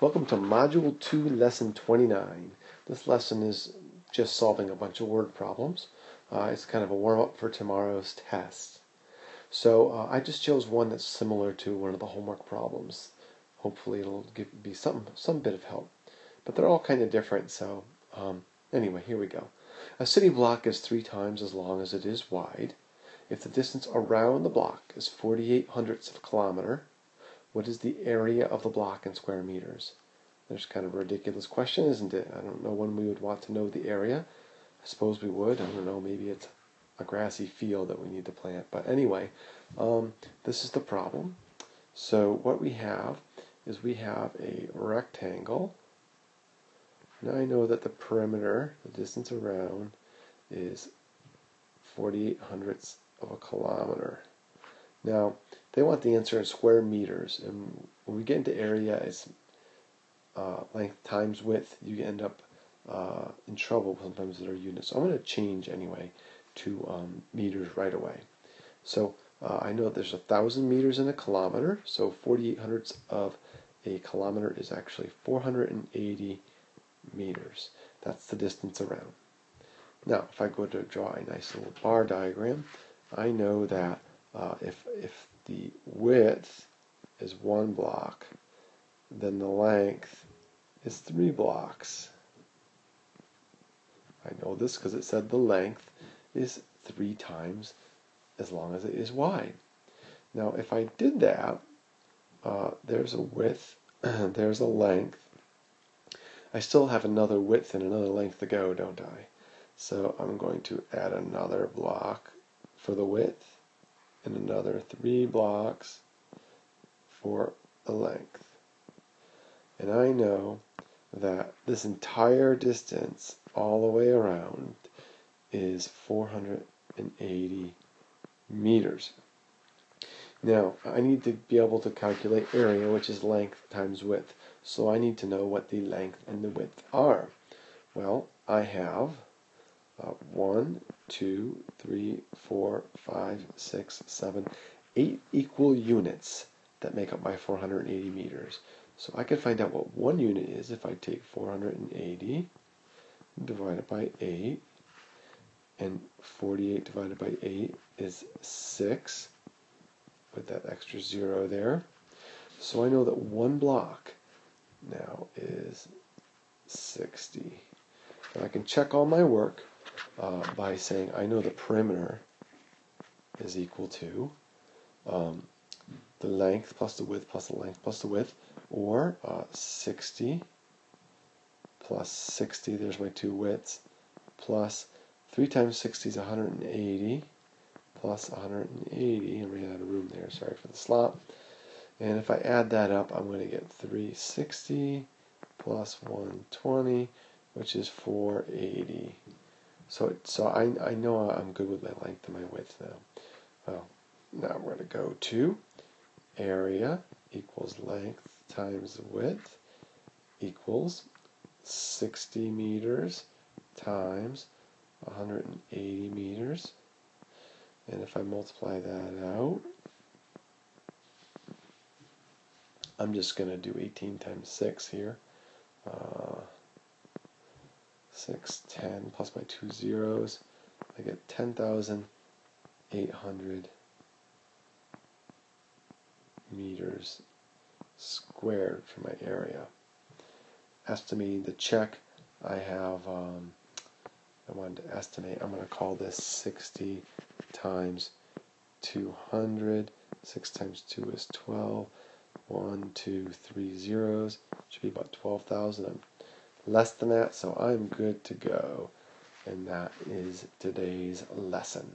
Welcome to Module 2, Lesson 29. This lesson is just solving a bunch of word problems. Uh, it's kind of a warm-up for tomorrow's test. So uh, I just chose one that's similar to one of the homework problems. Hopefully it'll give, be some, some bit of help. But they're all kind of different, so um, anyway, here we go. A city block is three times as long as it is wide. If the distance around the block is 48 hundredths of a kilometer, what is the area of the block in square meters? There's kind of a ridiculous question, isn't it? I don't know when we would want to know the area. I suppose we would. I don't know. Maybe it's a grassy field that we need to plant. But anyway, um, this is the problem. So what we have is we have a rectangle. Now I know that the perimeter, the distance around, is 48 hundredths of a kilometer. Now, they want the answer in square meters, and when we get into area, it's uh, length times width. You end up uh, in trouble sometimes with our units. So I'm going to change anyway to um, meters right away. So uh, I know there's a thousand meters in a kilometer, so 48 hundredths of a kilometer is actually 480 meters. That's the distance around. Now, if I go to draw a nice little bar diagram, I know that uh, if, if the width is one block, then the length is three blocks. I know this because it said the length is three times as long as it is wide. Now, if I did that, uh, there's a width, there's a length. I still have another width and another length to go, don't I? So I'm going to add another block for the width and another three blocks for the length. And I know that this entire distance all the way around is 480 meters. Now, I need to be able to calculate area, which is length times width. So I need to know what the length and the width are. Well, I have uh, 1, 2, 3, 4, 5, 6, 7, 8 equal units that make up my 480 meters. So I can find out what one unit is if I take 480 divided by 8, and 48 divided by 8 is 6, with that extra zero there. So I know that one block now is 60. And I can check all my work uh, by saying I know the perimeter is equal to um, the length plus the width plus the length plus the width, or uh, 60 plus 60, there's my two widths, plus 3 times 60 is 180, plus 180, I'm running out of room there, sorry for the slop. And if I add that up, I'm going to get 360 plus 120, which is 480. So, so I, I know I'm good with my length and my width now. Well, now we're going to go to area equals length times width equals 60 meters times 180 meters. And if I multiply that out, I'm just going to do 18 times 6 here. Uh, 6, 10, plus my two zeros. I get 10,800 meters squared for my area. Estimating the check, I have, um, I wanted to estimate, I'm going to call this 60 times 200. 6 times 2 is 12. 1, 2, 3 zeros. Should be about 12,000 less than that, so I'm good to go. And that is today's lesson.